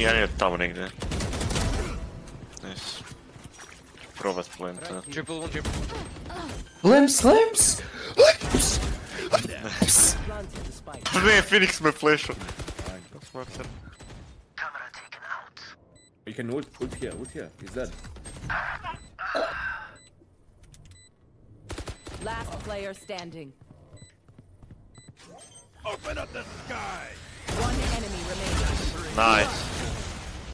Я не там нigде. Nice. Provat plant. Limbs, triple Glimpse, glimpse! Не, Phoenix me flashu. You can ult, ult here, ult here. He's dead. Last player standing. Open up the sky! One enemy remaining. Nice.